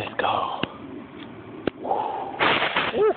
Let's go. Woo.